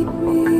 need me.